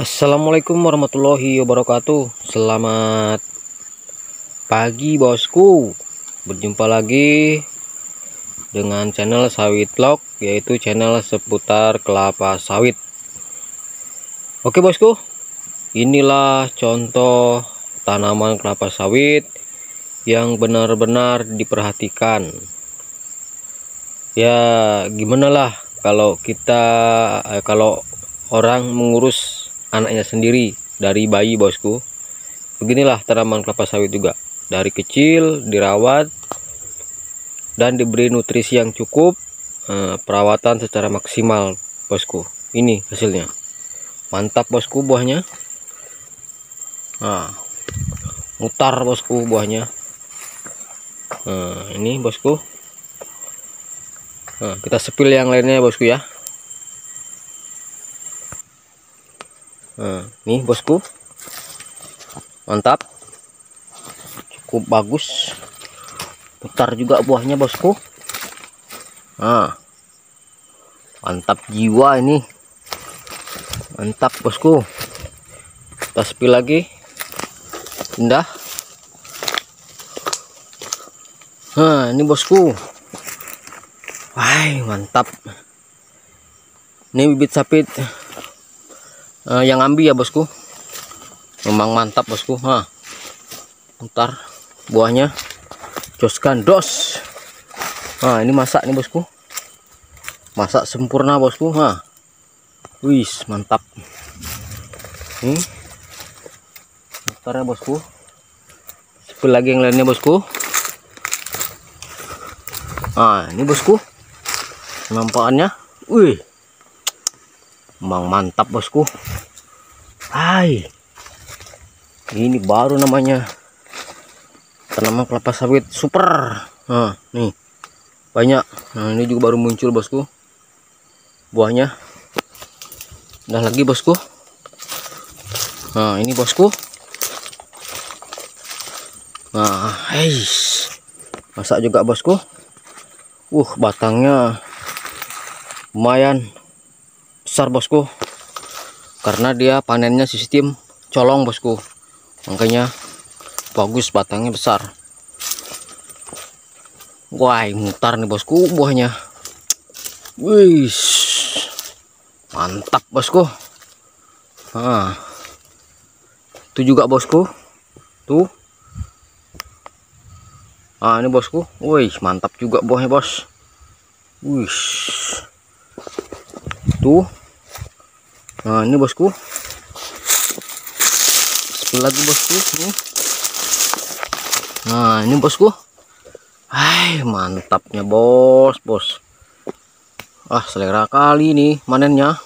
Assalamualaikum warahmatullahi wabarakatuh. Selamat pagi bosku. Berjumpa lagi Dengan channel sawit vlog Yaitu channel seputar kelapa sawit. Oke bosku. Inilah contoh tanaman kelapa sawit Yang benar-benar diperhatikan. Ya gimana lah Kalau kita eh, Kalau orang mengurus anaknya sendiri dari bayi bosku. Beginilah tanaman kelapa sawit juga. Dari kecil dirawat dan diberi nutrisi yang cukup eh, perawatan secara maksimal bosku. Ini hasilnya. Mantap bosku buahnya. Nah mutar bosku buahnya. Nah, ini bosku. Nah, kita sepil yang lainnya bosku ya nah, nih bosku. Mantap. Cukup bagus. Putar juga buahnya bosku. Nah mantap jiwa ini. Mantap bosku. Kita spill lagi. Indah. Nah ini bosku. Wah mantap. Ini bibit sapit uh, yang ambil ya bosku. Memang mantap bosku. Ha. Ntar buahnya jos gandos nah ini masak nih bosku. Masak sempurna bosku. Ha. Wis mantap. Ini ntar ya bosku. Sepil lagi yang lainnya bosku. Nah ini bosku. Penampakannya. Wih Emang mantap bosku. Hai. Ini baru namanya tanaman kelapa sawit super. Nah, nih. Banyak. Nah, ini juga baru muncul bosku. Buahnya. Udah lagi bosku. Nah, ini bosku. Nah, heis. Masak juga bosku. Uh, batangnya lumayan besar bosku. Karena dia panennya sistem colong bosku. Makanya bagus batangnya besar. Wah mutar nih bosku buahnya. Wih mantap bosku. Nah itu juga bosku. Tuh. Ah ini bosku. Wih mantap juga buahnya bos. Wih. Tuh nah ini bosku. Sepul lagi bosku nih nah ini bosku. Hai mantapnya bos bos. Ah selera kali nih manennya.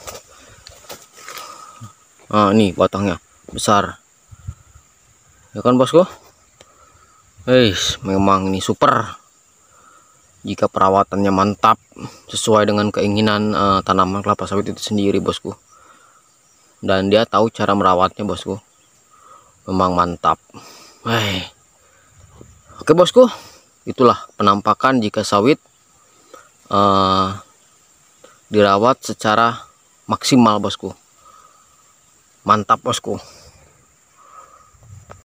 Nah ini batangnya. Besar. Ya kan bosku? Guys, memang ini super. Jika perawatannya mantap sesuai dengan keinginan uh, tanaman kelapa sawit itu sendiri bosku dan dia tahu cara merawatnya bosku. Memang mantap. Oke bosku. Itulah penampakan jika sawit uh, dirawat secara maksimal bosku. Mantap bosku